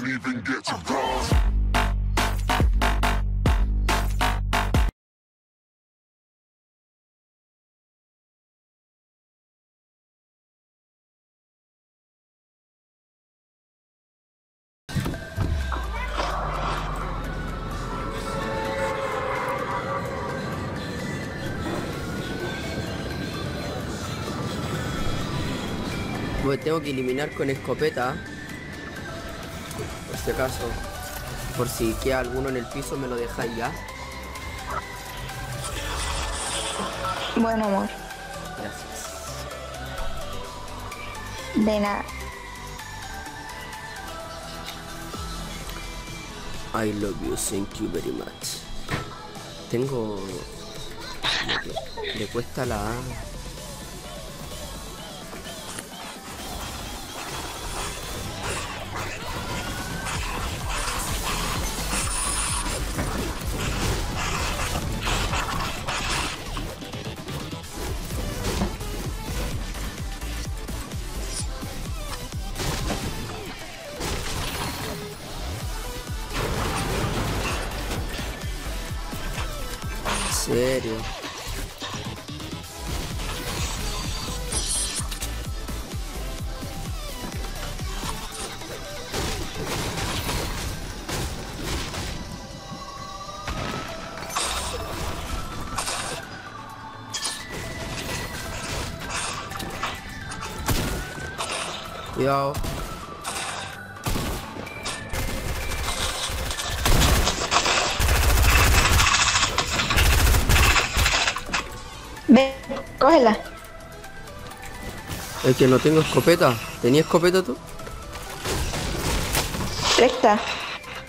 didn't even get to tengo que eliminar con escopeta. Por si acaso. Por si queda alguno en el piso, me lo dejáis ya. Bueno, amor, Gracias. de nada. I love you, thank you very much. Tengo. Le, le cuesta la A. ¿En cógela. Es que no tengo escopeta. ¿Tenía escopeta tú? Presta.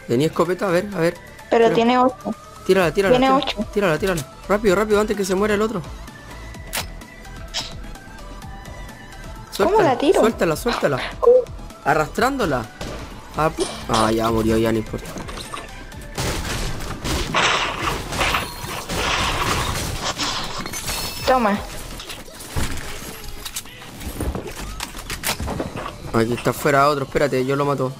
¿Tenía escopeta? A ver, a ver. Pero tiene ocho. Tírala, tírala. Tiene tírala, ocho. Tírala, tírala. Rápido, rápido, antes que se muera el otro. ¿Cómo la tiro? Suéltala, suéltala. Arrastrándola. Ah, ah, ya murió, ya no importa. Toma. Aquí está fuera otro, espérate, yo lo mato.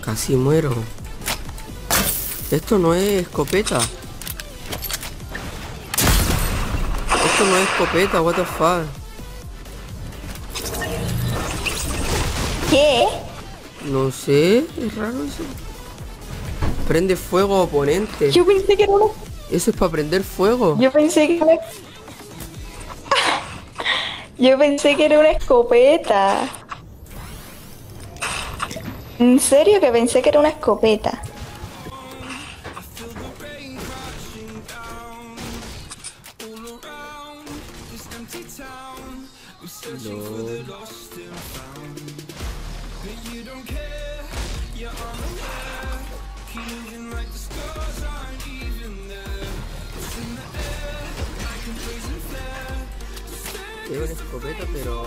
Casi muero. Esto no es escopeta. Esto no es escopeta, what the fuck. ¿Qué? No sé, es raro eso. Prende fuego oponente. Yo pensé que era una... Eso es para prender fuego. Yo pensé que era... Yo pensé que era una escopeta. En serio que pensé que era una escopeta. No. Una escopeta, pero...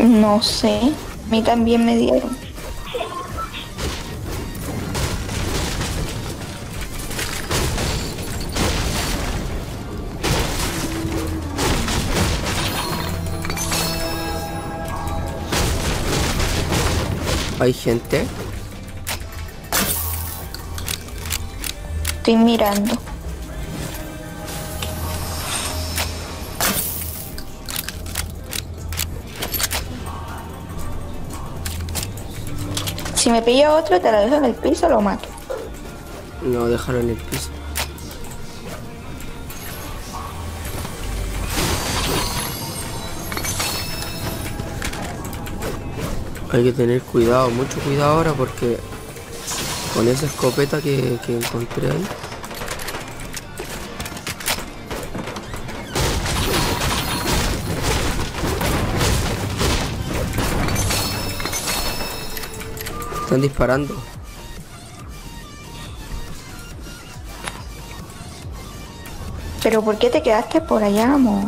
No sé. A mí también me dieron. Hay gente. Estoy mirando. Si me pilla otro, te lo dejo en el piso, lo mato. No, déjalo en el piso. Hay que tener cuidado, mucho cuidado ahora porque con esa escopeta que, que encontré ahí. Están disparando. Pero ¿por qué te quedaste por allá, amor?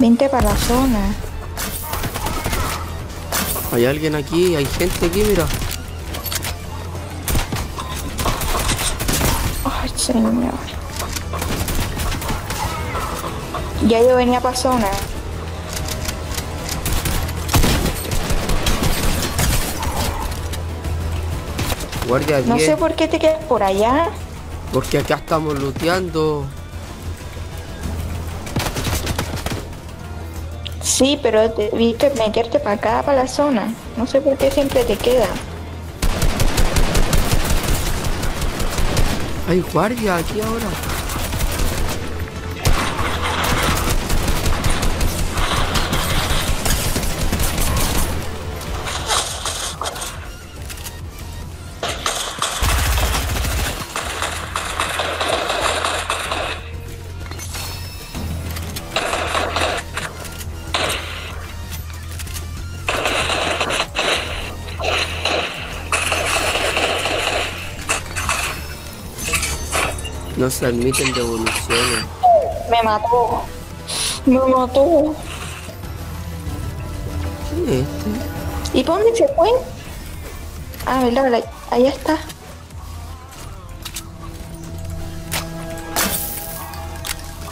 Vente para la zona. Hay alguien aquí, hay gente aquí, mira. Ay, señor. Ya yo venía para zona. Guardia 10. No sé por qué te quedas por allá. Porque acá estamos looteando. Sí, pero te viste meterte para acá, para la zona. No sé por qué siempre te queda. Hay guardia aquí ahora. No se admiten devoluciones. Me mató. Me mató. ¿Quién es este? ¿Y por dónde se fue? Ah, verdad, allá está.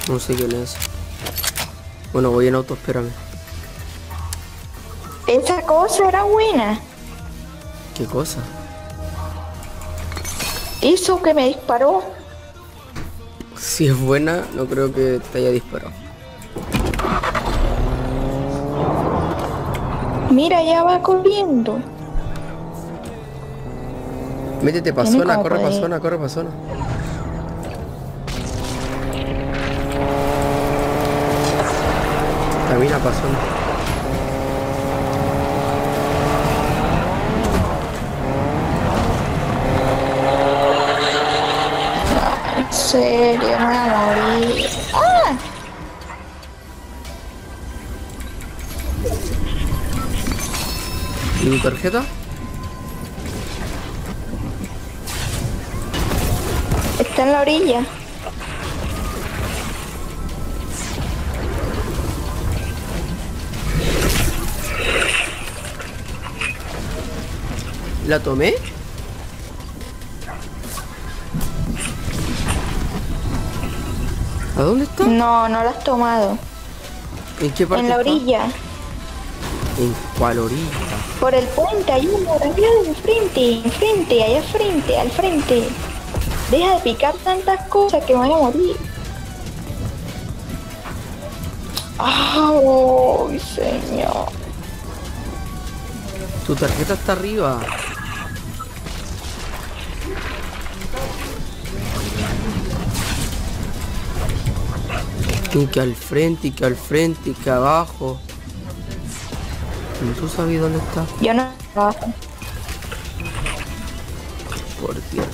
No sé quién es. Bueno, voy en auto, espérame. Esa cosa era buena. ¿Qué cosa? Eso que me disparó. Si es buena, no creo que te haya disparado. Mira, ya va corriendo. Métete pa' zona, corre pa' zona, corre pa' zona. Camina pa' zona. En serio, me voy a morir. ¡Ah! ¿Y tu tarjeta? Está en la orilla. ¿La tomé? ¿A dónde está? No, no la has tomado. ¿En qué parte En la está? orilla. ¿En cuál orilla? Por el puente, hay uno, allá enfrente, enfrente, allá frente, al frente. Deja de picar tantas cosas que me voy a morir. ¡Ay, señor! Tu tarjeta está arriba. Que al frente, y que al frente, y que abajo. ¿Y ¿Tú sabes dónde está? Yo no. Por Dios.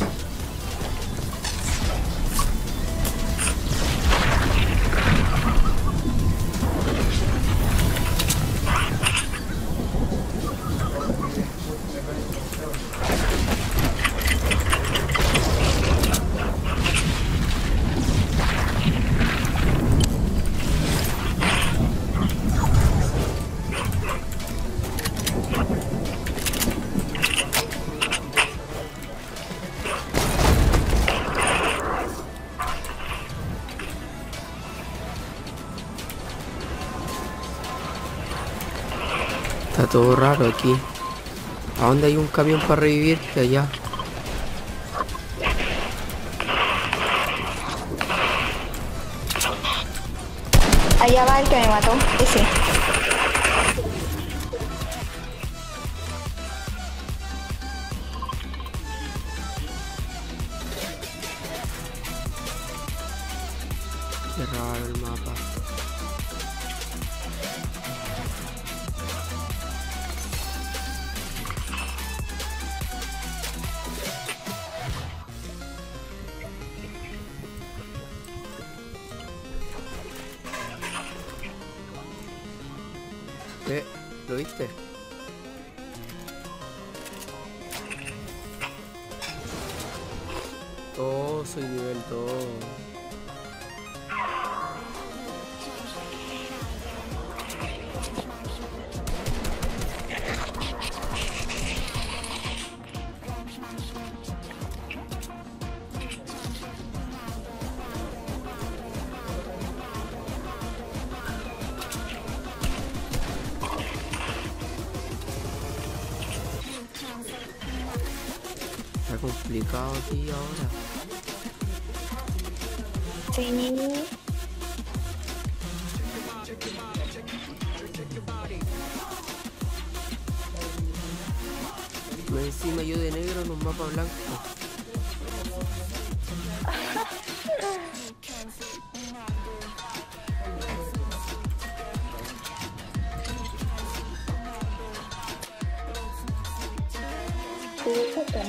Todo raro aquí. ¿A dónde hay un camión para revivirte allá? Allá va el que me mató, ese. Complicado aquí ahora. Sí. Más encima yo de negro en un mapa blanco. Qué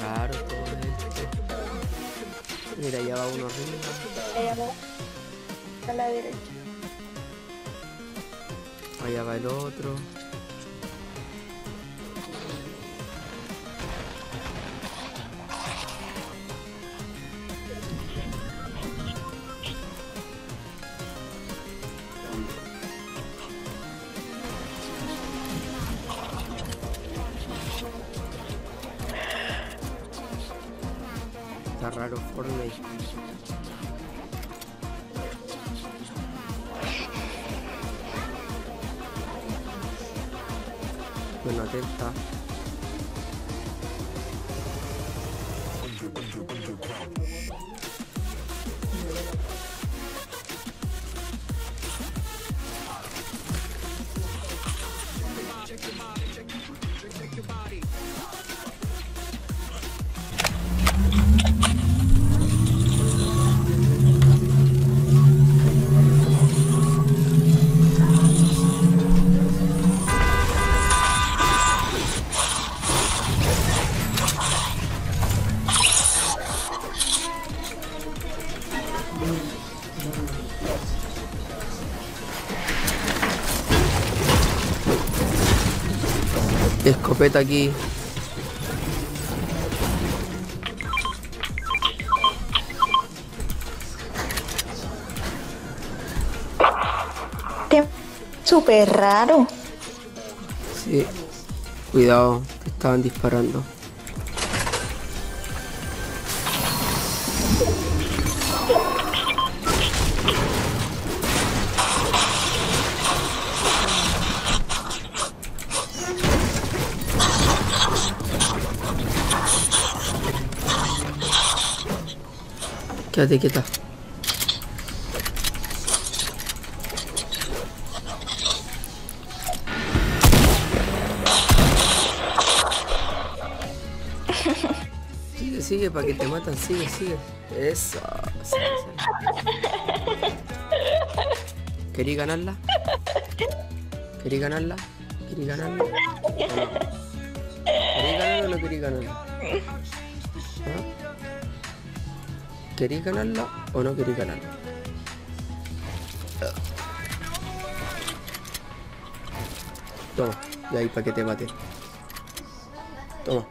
raro todo esto. Mira, ya va uno arriba. Allá va. A la derecha. Allá va el otro. Está raro Fortnite. Bueno, atenta. Escopeta aquí. Te- Súper raro. Sí. Cuidado, te estaban disparando. Quédate quieta. Sigue, sigue, para que te matan, sigue, sigue. Eso. sigue, sigue. ¿Querí ganarla? ¿Querí ganarla? ¿Querí ganarla? ¿Querí ganarla o no querí ganarla? ¿Ah? ¿Querí ganarla o no querí ganarla? Toma, y ahí para que te mate. Toma.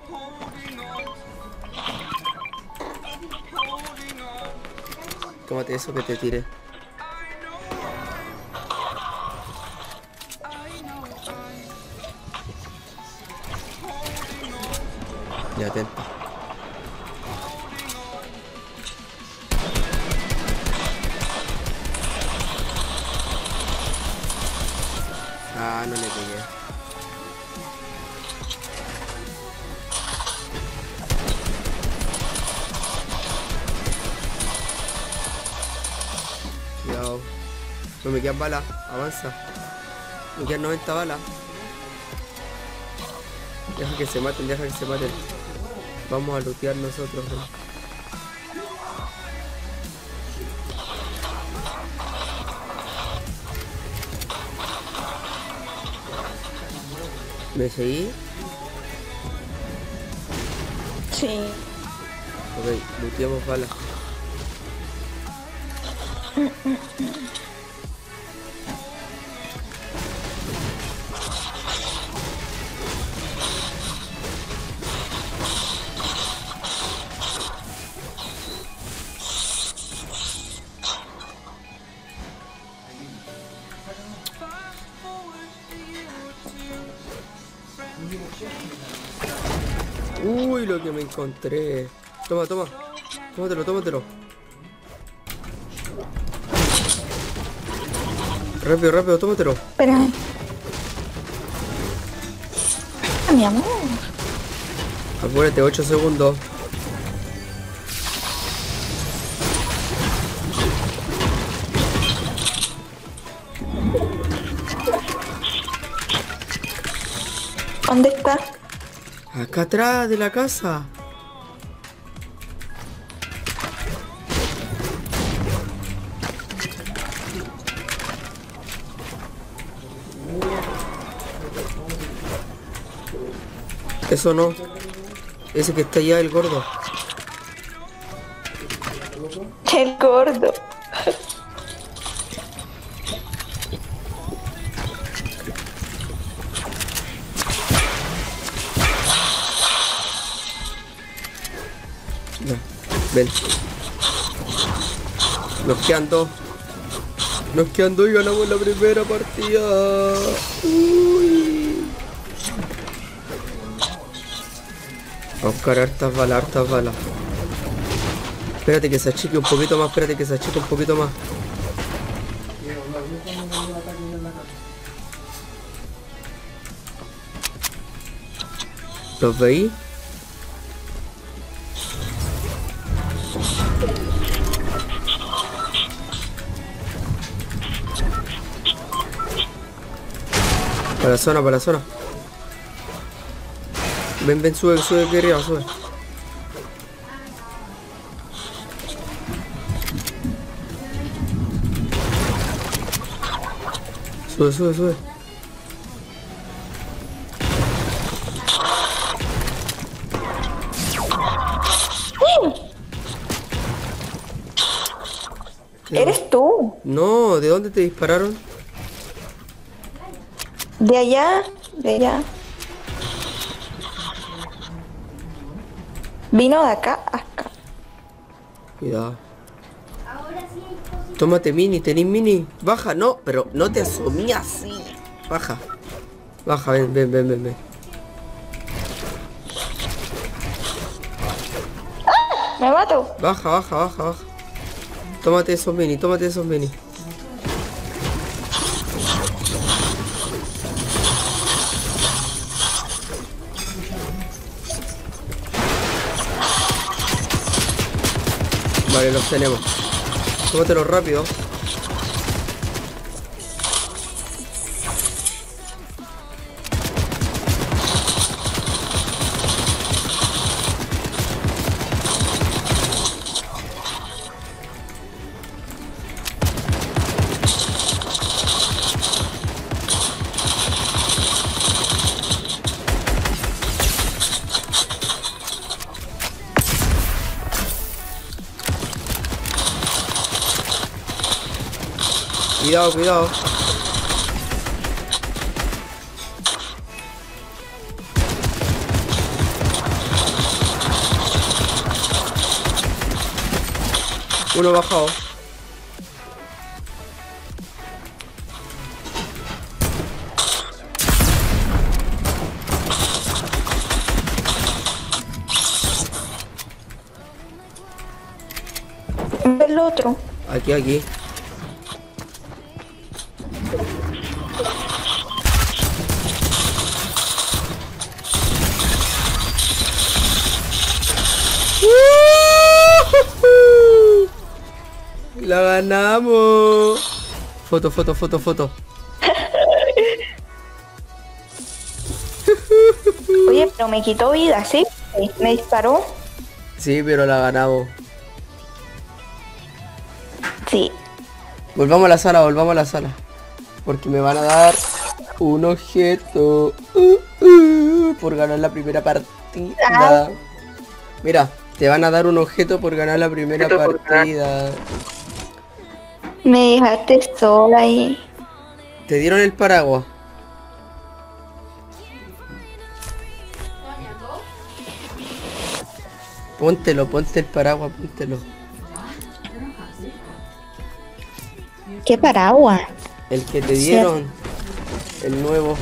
Tómate eso que te tiré. Ya atenta. Ah, no le pegué. Cuidado. No me quedan balas. Avanza. Me quedan 90 balas. Deja que se maten, deja que se maten. Vamos a lootear nosotros. ven. ¿Me seguí? Sí. Ok, looteamos balas. encontré. Toma, toma. Tómatelo, tómatelo. Rápido, rápido, tómatelo. Espera. Ah, mi amor. Apúrate, 8 segundos. ¿Dónde está? Acá atrás de la casa. Eso no. Ese que está allá, el gordo. El gordo. Ya, ven. Nos quedan dos. Nos quedan dos y ganamos la primera partida. Uy. A buscar hartas balas, hartas balas. Espérate que se achique un poquito más, espérate que se achique un poquito más. ¿Los veis? Para la zona, para la zona. Ven, ven, sube, sube aquí arriba, sube. Sube, sube, sube. Eres tú. No, ¿de dónde te dispararon? De allá, de allá. Vino de acá a acá. Cuidado. Tómate mini, tenés mini. Baja, no, pero no te asomí así. Baja. Baja, ven, ven, ven, ven, ven. Me mato. Baja, baja, baja, baja. Tómate esos mini, tómate esos mini. Vale, los tenemos. Tómatelo rápido. Cuidado, cuidado. Uno bajado. El otro. Aquí, aquí. La ganamos. Foto, foto, foto, foto. Oye, pero me quitó vida, ¿sí? Me disparó. Sí, pero la ganamos. Sí. Volvamos a la sala, volvamos a la sala. Porque me van a dar un objeto uh, uh, por ganar la primera partida. Mira, te van a dar un objeto por ganar la primera partida. Me dejaste sola ahí. Te dieron el paraguas. Póntelo, ponte el paraguas, póntelo. ¿Qué paraguas? El que te dieron. El nuevo.